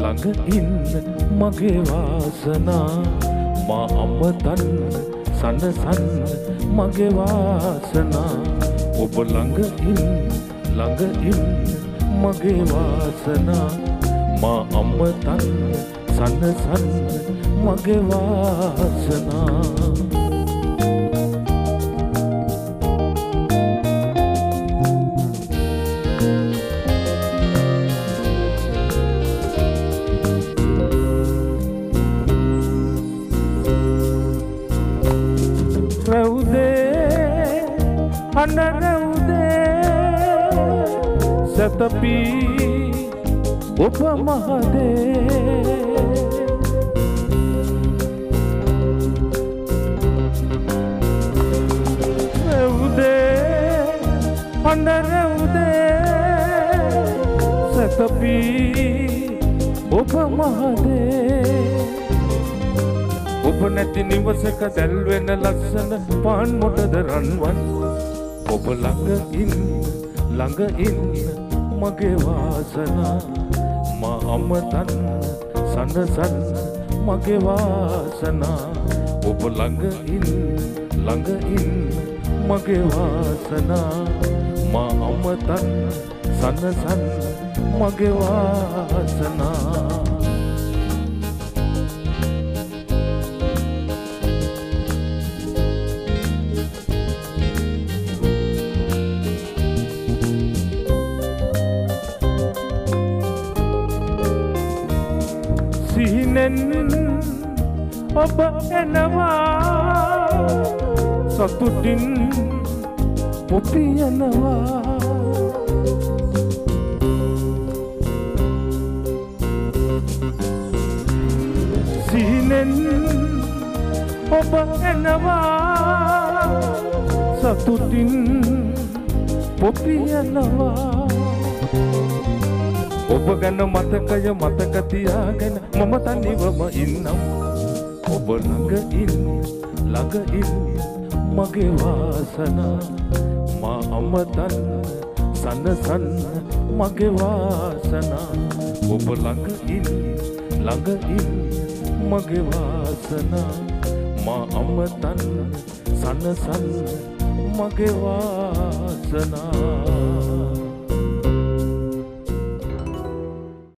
ළඟ ඉන්න මගේ වාසනා. මා අම්මතන් සනසන්න මගේ වාසනා. ඔබ ළඟ ඉන්න ළඟ ඉන්න මගේ වාසනා. මා අම්මතන් සනසන්න මගේ වාසනා. අනරැවුදේ සැතපී ඔබ මහදේ. රැවුදේ අනරැවුදේ සැතපී ඔබ මහදේ. ඔබ නැති නිවසක දැල්වෙන ලස්සන පාන් මොටද රන්වන්. ඔබ ළඟ ඉන්න ළඟ ඉන්න මගේ වාසනා. මා අමතන් සනසන්න මගේ වාසනා. ඔබ ළඟ ඉන්න ළඟ ඉන්න මගේ වාසනා. මා අමතන් සනසන්න මගේ වාසනා. සිහිනෙන් ඔබ එනවා. සතුටින් පොපියනවා සිහිනෙන් ඔබ එනවා. සතුටින් පොපියනවා ඔබ ගැන මතකය මතක තියාගෙන මම තනිවම ඉන්නම්. ඔබ ළඟ ඉන්න ළඟ ඉන්න මගේ වාසනා. මා අමතන් සනසන්න මගේ වාසනා. ඔබ ළඟ ඉන්න ළඟ ඉන්න මගේ වාසනා. මා අමතන් සනසන්න මගේ වාසනා.